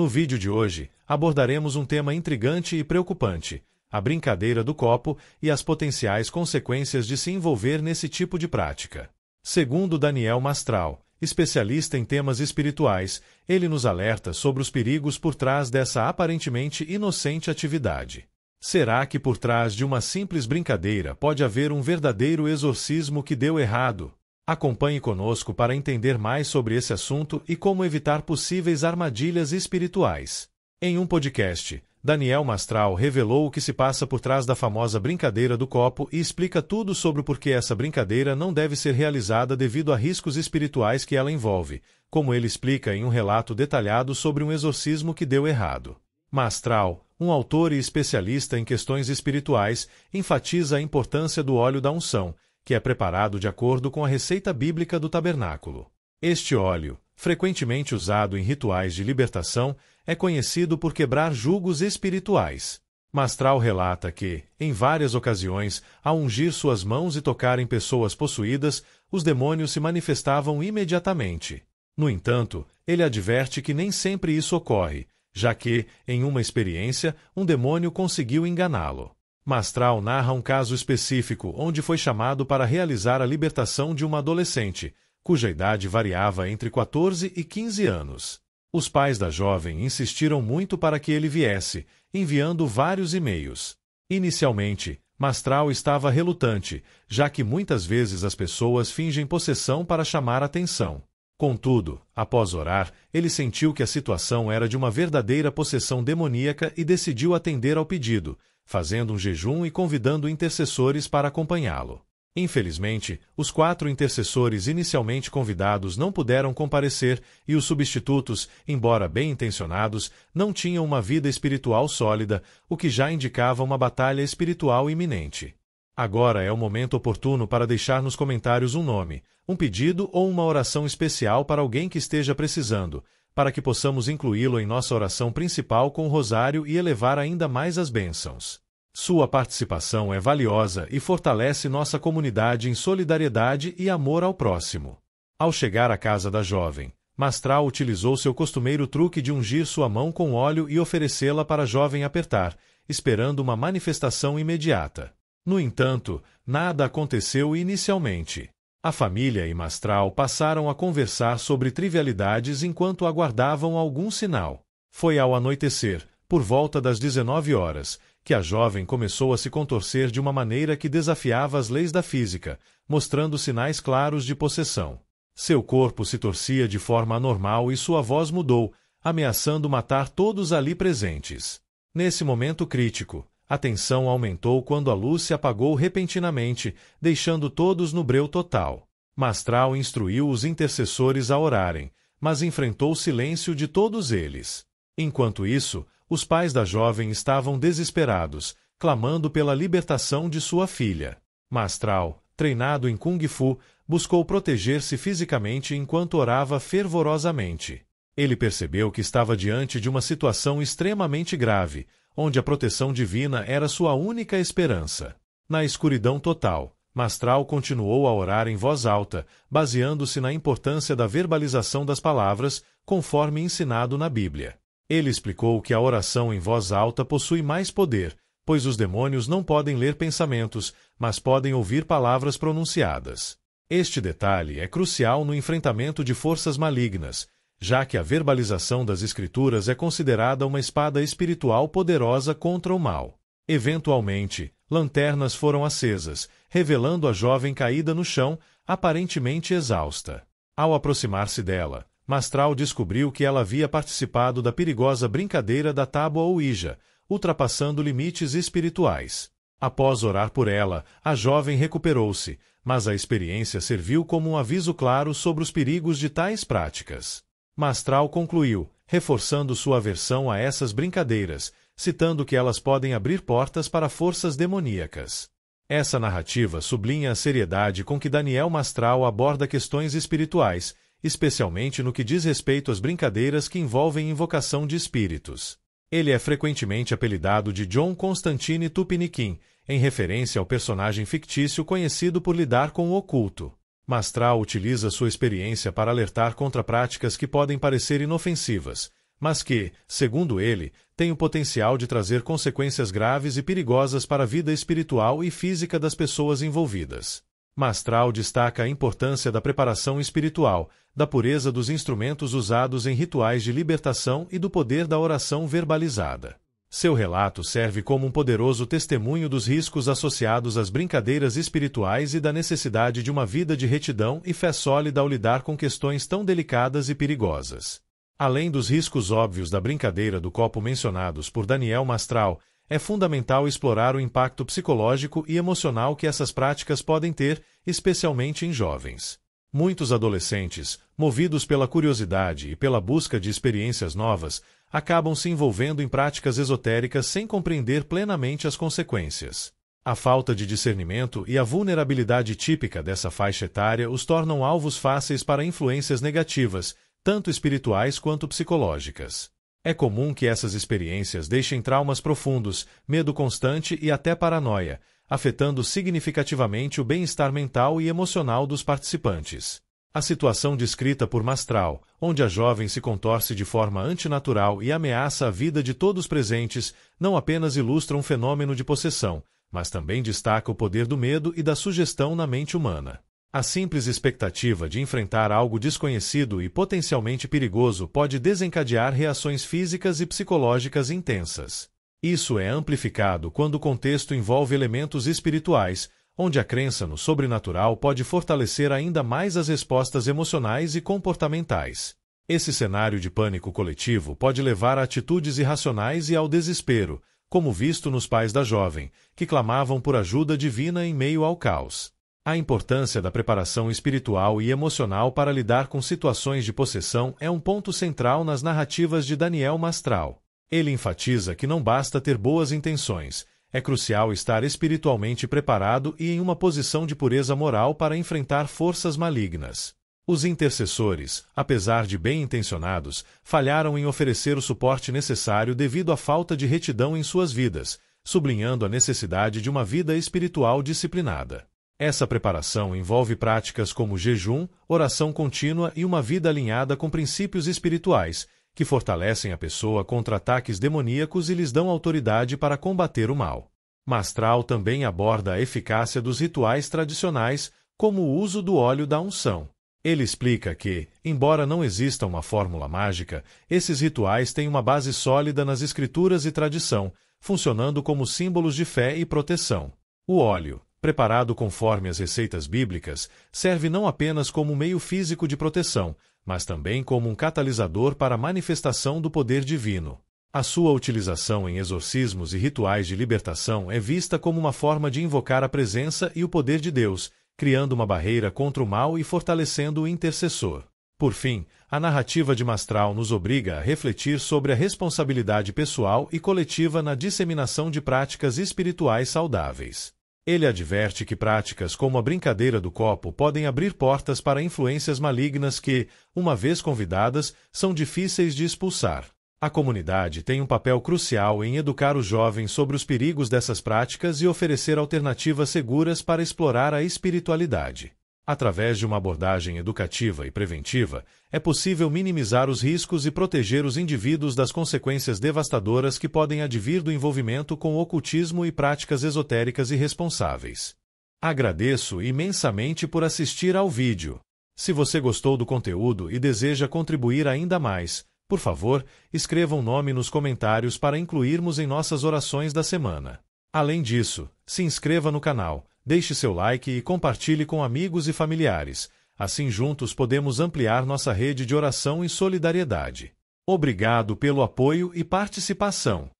No vídeo de hoje, abordaremos um tema intrigante e preocupante, a brincadeira do copo e as potenciais consequências de se envolver nesse tipo de prática. Segundo Daniel Mastral, especialista em temas espirituais, ele nos alerta sobre os perigos por trás dessa aparentemente inocente atividade. Será que por trás de uma simples brincadeira pode haver um verdadeiro exorcismo que deu errado? Acompanhe conosco para entender mais sobre esse assunto e como evitar possíveis armadilhas espirituais. Em um podcast, Daniel Mastral revelou o que se passa por trás da famosa brincadeira do copo e explica tudo sobre o porquê essa brincadeira não deve ser realizada devido a riscos espirituais que ela envolve, como ele explica em um relato detalhado sobre um exorcismo que deu errado. Mastral, um autor e especialista em questões espirituais, enfatiza a importância do óleo da unção, que é preparado de acordo com a receita bíblica do tabernáculo. Este óleo, frequentemente usado em rituais de libertação, é conhecido por quebrar julgos espirituais. Mastral relata que, em várias ocasiões, ao ungir suas mãos e tocar em pessoas possuídas, os demônios se manifestavam imediatamente. No entanto, ele adverte que nem sempre isso ocorre, já que, em uma experiência, um demônio conseguiu enganá-lo. Mastral narra um caso específico onde foi chamado para realizar a libertação de uma adolescente, cuja idade variava entre 14 e 15 anos. Os pais da jovem insistiram muito para que ele viesse, enviando vários e-mails. Inicialmente, Mastral estava relutante, já que muitas vezes as pessoas fingem possessão para chamar atenção. Contudo, após orar, ele sentiu que a situação era de uma verdadeira possessão demoníaca e decidiu atender ao pedido, fazendo um jejum e convidando intercessores para acompanhá-lo. Infelizmente, os quatro intercessores inicialmente convidados não puderam comparecer e os substitutos, embora bem intencionados, não tinham uma vida espiritual sólida, o que já indicava uma batalha espiritual iminente. Agora é o momento oportuno para deixar nos comentários um nome, um pedido ou uma oração especial para alguém que esteja precisando, para que possamos incluí-lo em nossa oração principal com o rosário e elevar ainda mais as bênçãos. Sua participação é valiosa e fortalece nossa comunidade em solidariedade e amor ao próximo. Ao chegar à casa da jovem, Mastral utilizou seu costumeiro truque de ungir sua mão com óleo e oferecê-la para a jovem apertar, esperando uma manifestação imediata. No entanto, nada aconteceu inicialmente. A família e Mastral passaram a conversar sobre trivialidades enquanto aguardavam algum sinal. Foi ao anoitecer, por volta das 19 horas, que a jovem começou a se contorcer de uma maneira que desafiava as leis da física, mostrando sinais claros de possessão. Seu corpo se torcia de forma anormal e sua voz mudou, ameaçando matar todos ali presentes. Nesse momento crítico, a tensão aumentou quando a luz se apagou repentinamente, deixando todos no breu total. Mastral instruiu os intercessores a orarem, mas enfrentou o silêncio de todos eles. Enquanto isso, os pais da jovem estavam desesperados, clamando pela libertação de sua filha. Mastral, treinado em Kung Fu, buscou proteger-se fisicamente enquanto orava fervorosamente. Ele percebeu que estava diante de uma situação extremamente grave, onde a proteção divina era sua única esperança. Na escuridão total, Mastral continuou a orar em voz alta, baseando-se na importância da verbalização das palavras, conforme ensinado na Bíblia. Ele explicou que a oração em voz alta possui mais poder, pois os demônios não podem ler pensamentos, mas podem ouvir palavras pronunciadas. Este detalhe é crucial no enfrentamento de forças malignas, já que a verbalização das Escrituras é considerada uma espada espiritual poderosa contra o mal. Eventualmente, lanternas foram acesas, revelando a jovem caída no chão, aparentemente exausta. Ao aproximar-se dela, Mastral descobriu que ela havia participado da perigosa brincadeira da tábua Ouija, ultrapassando limites espirituais. Após orar por ela, a jovem recuperou-se, mas a experiência serviu como um aviso claro sobre os perigos de tais práticas. Mastral concluiu, reforçando sua aversão a essas brincadeiras, citando que elas podem abrir portas para forças demoníacas. Essa narrativa sublinha a seriedade com que Daniel Mastral aborda questões espirituais especialmente no que diz respeito às brincadeiras que envolvem invocação de espíritos. Ele é frequentemente apelidado de John Constantine Tupiniquim, em referência ao personagem fictício conhecido por lidar com o oculto. Mastral utiliza sua experiência para alertar contra práticas que podem parecer inofensivas, mas que, segundo ele, tem o potencial de trazer consequências graves e perigosas para a vida espiritual e física das pessoas envolvidas. Mastral destaca a importância da preparação espiritual, da pureza dos instrumentos usados em rituais de libertação e do poder da oração verbalizada. Seu relato serve como um poderoso testemunho dos riscos associados às brincadeiras espirituais e da necessidade de uma vida de retidão e fé sólida ao lidar com questões tão delicadas e perigosas. Além dos riscos óbvios da brincadeira do copo mencionados por Daniel Mastral, é fundamental explorar o impacto psicológico e emocional que essas práticas podem ter, especialmente em jovens. Muitos adolescentes, movidos pela curiosidade e pela busca de experiências novas, acabam se envolvendo em práticas esotéricas sem compreender plenamente as consequências. A falta de discernimento e a vulnerabilidade típica dessa faixa etária os tornam alvos fáceis para influências negativas, tanto espirituais quanto psicológicas. É comum que essas experiências deixem traumas profundos, medo constante e até paranoia, afetando significativamente o bem-estar mental e emocional dos participantes. A situação descrita por Mastral, onde a jovem se contorce de forma antinatural e ameaça a vida de todos presentes, não apenas ilustra um fenômeno de possessão, mas também destaca o poder do medo e da sugestão na mente humana. A simples expectativa de enfrentar algo desconhecido e potencialmente perigoso pode desencadear reações físicas e psicológicas intensas. Isso é amplificado quando o contexto envolve elementos espirituais, onde a crença no sobrenatural pode fortalecer ainda mais as respostas emocionais e comportamentais. Esse cenário de pânico coletivo pode levar a atitudes irracionais e ao desespero, como visto nos pais da jovem, que clamavam por ajuda divina em meio ao caos. A importância da preparação espiritual e emocional para lidar com situações de possessão é um ponto central nas narrativas de Daniel Mastral. Ele enfatiza que não basta ter boas intenções, é crucial estar espiritualmente preparado e em uma posição de pureza moral para enfrentar forças malignas. Os intercessores, apesar de bem intencionados, falharam em oferecer o suporte necessário devido à falta de retidão em suas vidas, sublinhando a necessidade de uma vida espiritual disciplinada. Essa preparação envolve práticas como jejum, oração contínua e uma vida alinhada com princípios espirituais, que fortalecem a pessoa contra ataques demoníacos e lhes dão autoridade para combater o mal. Mastral também aborda a eficácia dos rituais tradicionais, como o uso do óleo da unção. Ele explica que, embora não exista uma fórmula mágica, esses rituais têm uma base sólida nas escrituras e tradição, funcionando como símbolos de fé e proteção. O óleo, preparado conforme as receitas bíblicas, serve não apenas como meio físico de proteção, mas também como um catalisador para a manifestação do poder divino. A sua utilização em exorcismos e rituais de libertação é vista como uma forma de invocar a presença e o poder de Deus, criando uma barreira contra o mal e fortalecendo o intercessor. Por fim, a narrativa de Mastral nos obriga a refletir sobre a responsabilidade pessoal e coletiva na disseminação de práticas espirituais saudáveis. Ele adverte que práticas como a brincadeira do copo podem abrir portas para influências malignas que, uma vez convidadas, são difíceis de expulsar. A comunidade tem um papel crucial em educar os jovens sobre os perigos dessas práticas e oferecer alternativas seguras para explorar a espiritualidade. Através de uma abordagem educativa e preventiva, é possível minimizar os riscos e proteger os indivíduos das consequências devastadoras que podem advir do envolvimento com ocultismo e práticas esotéricas irresponsáveis. Agradeço imensamente por assistir ao vídeo. Se você gostou do conteúdo e deseja contribuir ainda mais, por favor, escreva um nome nos comentários para incluirmos em nossas orações da semana. Além disso, se inscreva no canal Deixe seu like e compartilhe com amigos e familiares. Assim juntos podemos ampliar nossa rede de oração e solidariedade. Obrigado pelo apoio e participação.